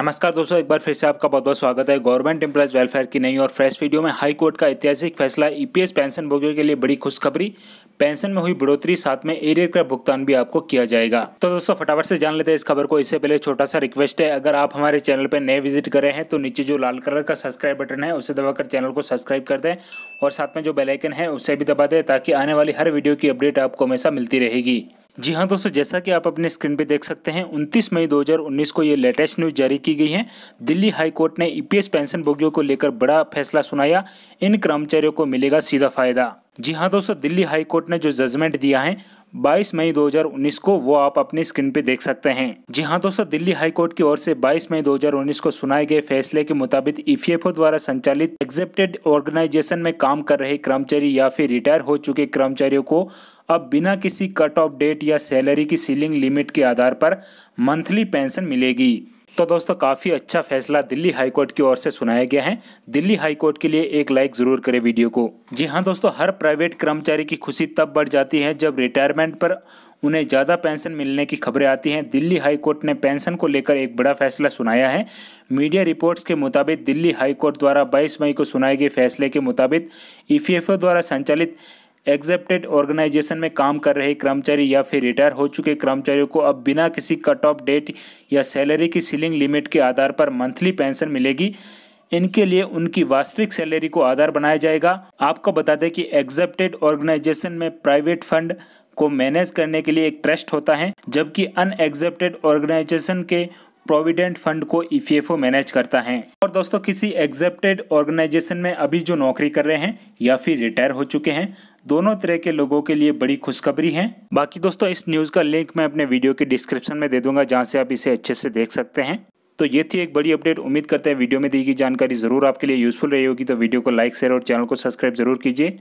नमस्कार दोस्तों, एक बार फिर से आपका बहुत बहुत स्वागत है। गवर्नमेंट एम्प्लॉयज़ वेलफेयर की नई और फ्रेश वीडियो में हाई कोर्ट का ऐतिहासिक फैसला ईपीएस पेंशन भोगियों के लिए बड़ी खुशखबरी। पेंशन में हुई बढ़ोतरी, साथ में एरियर का भुगतान भी आपको किया जाएगा। तो दोस्तों, फटाफट से जान लेते हैं इस खबर को। इससे पहले छोटा सा रिक्वेस्ट है, अगर आप हमारे चैनल पर नए विज़िट करे हैं तो नीचे जो लाल कलर का सब्सक्राइब बटन है, उसे दबाकर चैनल को सब्सक्राइब कर दें और साथ में जो बेलाइकन है, उसे भी दबा दें, ताकि आने वाली हर वीडियो की अपडेट आपको हमेशा मिलती रहेगी। जी हाँ दोस्तों, जैसा कि आप अपने स्क्रीन पे देख सकते हैं 29 मई 2019 को ये लेटेस्ट न्यूज़ जारी की गई है। दिल्ली हाई कोर्ट ने ईपीएस पेंशन भोगियों को लेकर बड़ा फैसला सुनाया। इन कर्मचारियों को मिलेगा सीधा फ़ायदा। जी हाँ दोस्तों, दिल्ली हाई कोर्ट ने जो जजमेंट दिया है 22 मई 2019 को वो आप अपनी स्क्रीन पे देख सकते हैं। जी हाँ दोस्तों, दिल्ली हाई कोर्ट की ओर से 22 मई 2019 को सुनाए गए फैसले के मुताबिक ईपीएफओ द्वारा संचालित एग्जेप्टेड ऑर्गेनाइजेशन में काम कर रहे कर्मचारी या फिर रिटायर हो चुके कर्मचारियों को अब बिना किसी कट ऑफ़ डेट या सैलरी की सीलिंग लिमिट के आधार पर मंथली पेंशन मिलेगी। तो दोस्तों, काफ़ी अच्छा फैसला दिल्ली हाईकोर्ट की ओर से सुनाया गया है। दिल्ली हाईकोर्ट के लिए एक लाइक ज़रूर करें वीडियो को। जी हाँ दोस्तों, हर प्राइवेट कर्मचारी की खुशी तब बढ़ जाती है जब रिटायरमेंट पर उन्हें ज़्यादा पेंशन मिलने की खबरें आती हैं। दिल्ली हाईकोर्ट ने पेंशन को लेकर एक बड़ा फैसला सुनाया है। मीडिया रिपोर्ट्स के मुताबिक दिल्ली हाईकोर्ट द्वारा 22 मई को सुनाए गए फैसले के मुताबिक ईपीएफओ द्वारा संचालित एग्जेप्टेड ऑर्गेनाइजेशन में काम कर रहे कर्मचारी या फिर रिटायर हो चुके कर्मचारियों को अब बिना किसी कट ऑफ़ डेट या सैलरी की सीलिंग लिमिट के आधार पर मंथली पेंशन मिलेगी। इनके लिए उनकी वास्तविक सैलरी को आधार बनाया जाएगा। आपको बता दें कि एग्जेप्टेड ऑर्गेनाइजेशन में प्राइवेट फंड को मैनेज करने के लिए एक ट्रस्ट होता है, जबकि अनएग्जेप्टेड ऑर्गेनाइजेशन के प्रोविडेंट फंड को ईपीएफओ मैनेज करता है। और दोस्तों, किसी एग्जेप्टेड ऑर्गेनाइजेशन में अभी जो नौकरी कर रहे हैं, या फिर रिटायर हो चुके हैं, दोनों तरह के लोगों के लिए बड़ी खुशखबरी है। बाकी दोस्तों, इस न्यूज़ का लिंक मैं अपने वीडियो के डिस्क्रिप्शन में दे दूँगा, जहाँ से आप इसे अच्छे से देख सकते हैं। तो ये थी एक बड़ी अपडेट उम्मीद करते हैं वीडियो में दी गई जानकारी ज़रूर आपके लिए यूजफुल रही होगी। तो वीडियो को लाइक शेयर और चैनल को सब्सक्राइब ज़रूर कीजिए।